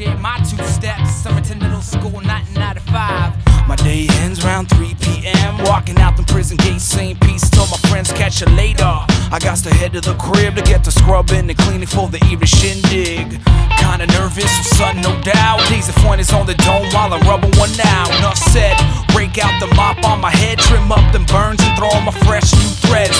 my two steps. Summer to middle school, 1995. My day ends around 3 p.m. Walking out the prison gate, saying peace. Told my friends catch you later. I got to head to the crib to get the scrubbing and cleaning for the evening shindig. Kinda nervous, son, no doubt. Daisy point is on the dome while I'm rubbing one out. Enough said, break out the mop on my head, trim up them burns and throw on my fresh new threads.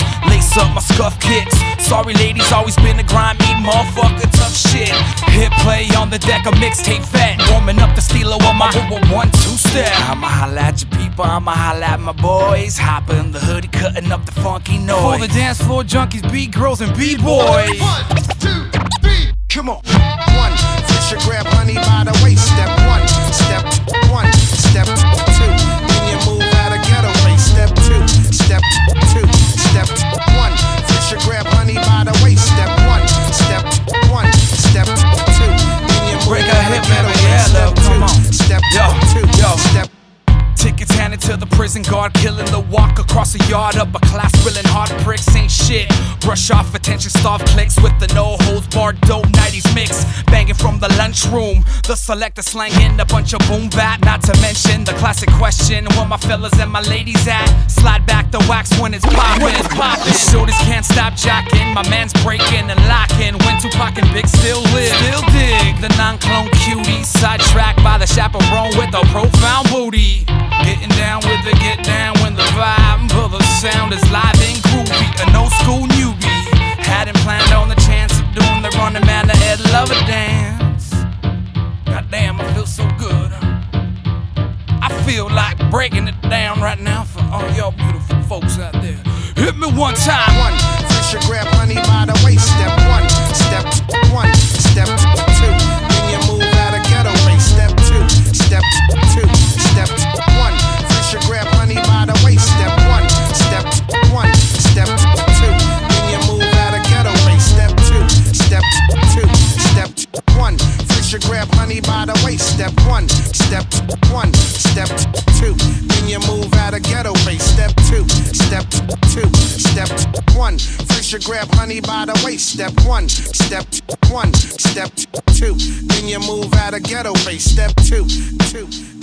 Up my scuff kicks. Sorry, ladies, always been a grimy motherfucker, tough shit. Hit play on the deck, a mixtape fat. Warming up the stilo on my one two step. I'ma holla at your people, I'ma holla at my boys. Hoppa in the hoodie, cutting up the funky noise. For the dance floor junkies, beat girls, and b-boys. One, two, three, come on. To the prison guard, killing the walk across the yard. Up a class, grilling hard bricks, ain't shit. Brush off attention, starve clicks with the no holds barred dope 90s mix. Banging from the lunchroom, the selector slanging a bunch of boom bap. Not to mention the classic question where my fellas and my ladies at? Slide back the wax when it's poppin'. It's poppin'. Shoulders can't stop jocking, my man's breaking and locking. When Tupac and Big still live, still dig the non-clone cutie. Sidetracked by the chaperone with a profound booty. Getting down with the get down when the vibe, but the sound is live and groovy. A no school newbie. Hadn't planned on the chance of doing the running man to Ed Lover dance. Goddamn, I feel so good. I feel like breaking it down right now for all y'all beautiful folks out there. Hit me one time. Step one, step one, step two. Then you move out of ghetto race. Step two, step two, step one. Fish and grab honey by the waist. Step one, step one, step two. Then you move out of ghetto race. Step two, two.